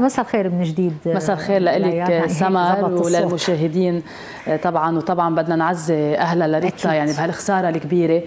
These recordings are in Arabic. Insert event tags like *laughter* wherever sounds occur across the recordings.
مساء الخير من جديد مساء الخير لك سمر وللمشاهدين طبعا وطبعا بدنا نعزي اهلها لريتا يعني بهالخسارة الكبيرة.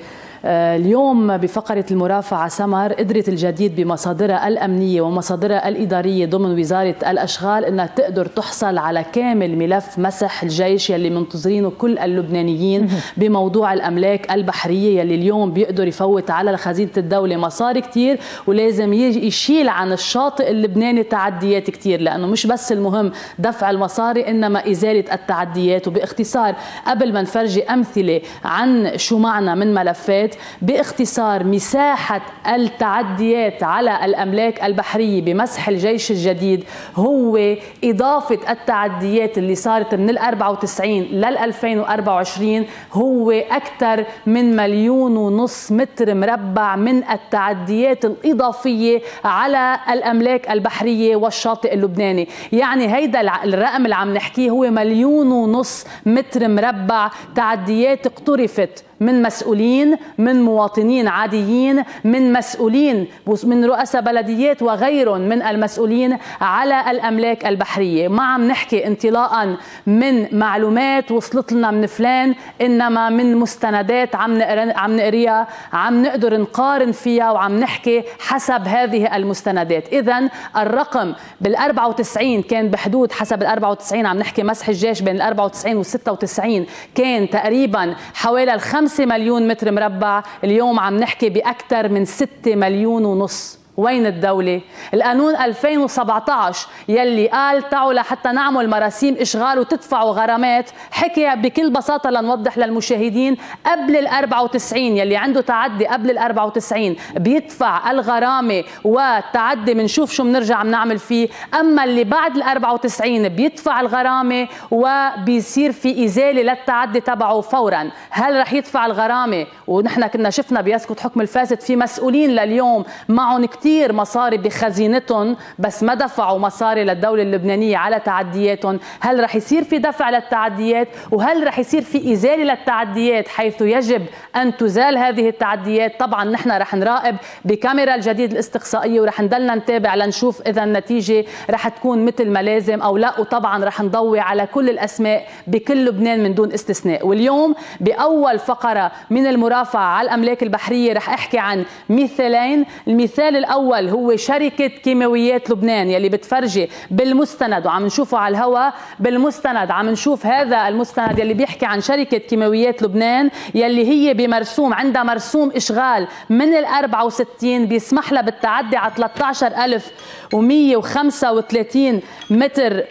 اليوم بفقرة المرافعة سمر قدرت الجديد بمصادرها الأمنية ومصادرها الإدارية ضمن وزارة الأشغال أنها تقدر تحصل على كامل ملف مسح الجيش يلي منتظرينه كل اللبنانيين بموضوع الأملاك البحرية يلي اليوم بيقدر يفوت على خزينة الدولة مصاري كتير ولازم يشيل عن الشاطئ اللبناني تعديات كتير لأنه مش بس المهم دفع المصاري إنما إزالة التعديات وباختصار قبل ما نفرجي أمثلة عن شو معنى من ملفات باختصار مساحة التعديات على الأملاك البحرية بمسح الجيش الجديد هو إضافة التعديات اللي صارت من ال 94 لل 2024 هو أكثر من مليون ونص متر مربع من التعديات الإضافية على الأملاك البحرية والشاطئ اللبناني. يعني هيدا الرقم اللي عم نحكيه هو مليون ونص متر مربع تعديات اقترفت من مسؤولين من مواطنين عاديين من مسؤولين من رؤساء بلديات وغيرهم من المسؤولين على الأملاك البحرية. ما عم نحكي انطلاقا من معلومات وصلت لنا من فلان إنما من مستندات عم عم نقريها عم نقدر نقارن فيها وعم نحكي حسب هذه المستندات. اذا الرقم بال 94 كان بحدود حسب ال 94 عم نحكي مسح الجيش بين ال 94 وال 96 كان تقريبا حوالي ال 5 مليون متر مربع. اليوم عم نحكي بأكثر من 6 مليون ونص. وين الدولة؟ القانون 2017 يلي قال تعوا لحتى نعمل مراسيم إشغال وتدفعوا غرامات حكي بكل بساطة لنوضح للمشاهدين قبل ال 94 يلي عنده تعدي قبل ال 94 بيدفع الغرامة والتعدي بنشوف شو بنرجع بنعمل فيه. أما اللي بعد ال 94 بيدفع الغرامة وبيصير في إزالة للتعدي تبعه فورا. هل رح يدفع الغرامة؟ ونحن كنا شفنا بيسكت حكم الفاسد في مسؤولين لليوم معهم كتير كثير مصاري بخزينتهم بس ما دفعوا مصاري للدولة اللبنانية على تعدياتهم. هل رح يصير في دفع للتعديات؟ وهل رح يصير في إزالة للتعديات؟ حيث يجب أن تزال هذه التعديات. طبعا نحن رح نراقب بكاميرا الجديد الاستقصائية ورح نضلنا نتابع لنشوف إذا النتيجة رح تكون مثل ما لازم أو لا. وطبعا رح نضوي على كل الأسماء بكل لبنان من دون استثناء. واليوم بأول فقرة من المرافعة على الأملاك البحرية رح أحكي عن مثالين. المثال الأول الأول هو شركة كيماويات لبنان يلي بتفرجي بالمستند وعم نشوفه على الهواء بالمستند عم نشوف هذا المستند يلي بيحكي عن شركة كيماويات لبنان يلي هي بمرسوم عندها مرسوم إشغال من ال 64 بيسمح لها بالتعدي على 13135 متر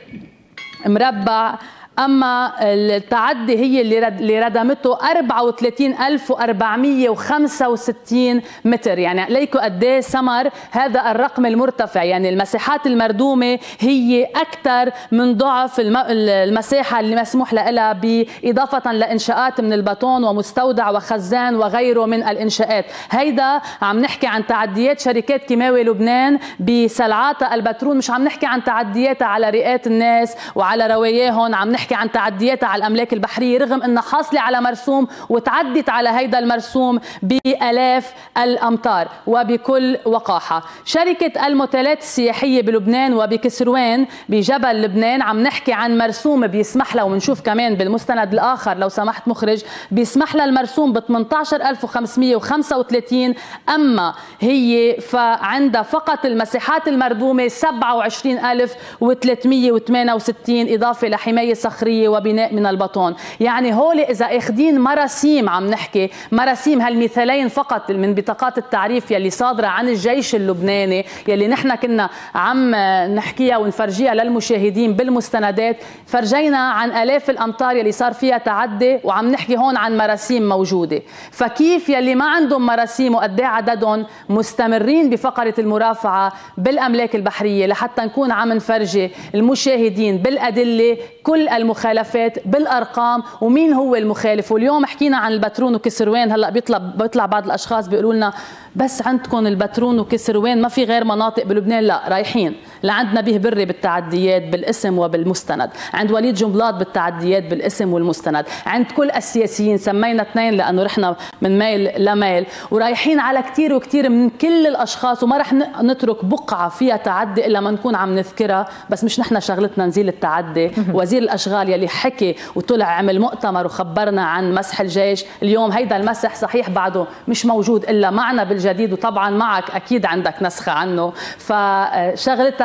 مربع. أما التعدي هي اللي ردمته 34465 متر. يعني ليكو قد إيه سمر هذا الرقم المرتفع. يعني المساحات المردومة هي أكثر من ضعف المساحة اللي مسموح لها بإضافة لإنشاءات من البطون ومستودع وخزان وغيره من الإنشاءات. هيدا عم نحكي عن تعديات شركات كيماوي لبنان بسلعاتها البترول مش عم نحكي عن تعدياتها على رئات الناس وعلى رواياهم عم نحكي عن تعدياتها على الأملاك البحرية رغم إنها حاصلة على مرسوم وتعدت على هيدا المرسوم بآلاف الأمتار وبكل وقاحة. شركة الموتيلات السياحية بلبنان وبكسروان بجبل لبنان عم نحكي عن مرسوم بيسمح لها وبنشوف كمان بالمستند الآخر لو سمحت مخرج بيسمح لها المرسوم ب 18535 أما هي فعندها فقط المساحات المردومة 27368 إضافة لحماية صخريه وبناء من البطون يعني هول إذا اخذين مراسيم عم نحكي مراسيم هالمثالين فقط من بطاقات التعريف يلي صادرة عن الجيش اللبناني يلي نحن كنا عم نحكيها ونفرجيها للمشاهدين بالمستندات. فرجينا عن آلاف الامتار يلي صار فيها تعدي وعم نحكي هون عن مراسيم موجودة. فكيف يلي ما عندهم مراسيم وقد إيه عددهم مستمرين بفقرة المرافعة بالأملاك البحرية لحتى نكون عم نفرجي المشاهدين بالأدلة كل المخالفات بالأرقام ومين هو المخالف؟ واليوم حكينا عن البترون وكسروان هلأ بيطلع بيطلع بعض الأشخاص بيقولوا لنا بس عندكم البترون وكسروين ما في غير مناطق بلبنان لا رايحين. لعند نبيه بري بالتعديات بالاسم وبالمستند. عند وليد جنبلاط بالتعديات بالاسم والمستند. عند كل السياسيين سمينا اثنين لأنه رحنا من ميل لميل. ورايحين على كثير وكثير من كل الأشخاص وما رح نترك بقعة فيها تعدي إلا ما نكون عم نذكرها. بس مش نحن شغلتنا نزيل التعدي. *laughs* وزير الأشغال يلي حكي وطلع عمل مؤتمر وخبرنا عن مسح الجيش. اليوم هيدا المسح صحيح بعده مش موجود إلا معنا بالجديد. وطبعا معك أكيد عندك نسخة عنه.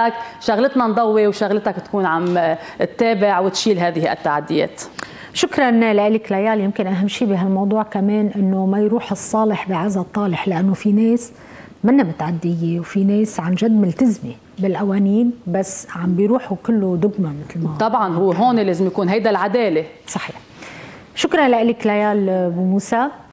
فشغلتك شغلتنا نضوي وشغلتك تكون عم تتابع وتشيل هذه التعديات. شكرا لك ليال يمكن أهم شيء بهالموضوع كمان إنه ما يروح الصالح بعزا الطالح لأنه في ناس منا متعدية وفي ناس عن جد ملتزمة بالقوانين بس عم بيروحوا كله دقمه مثل ما طبعا هو هون لازم يكون هيدا العدالة. صحيح. شكرا لك ليال أبو موسى.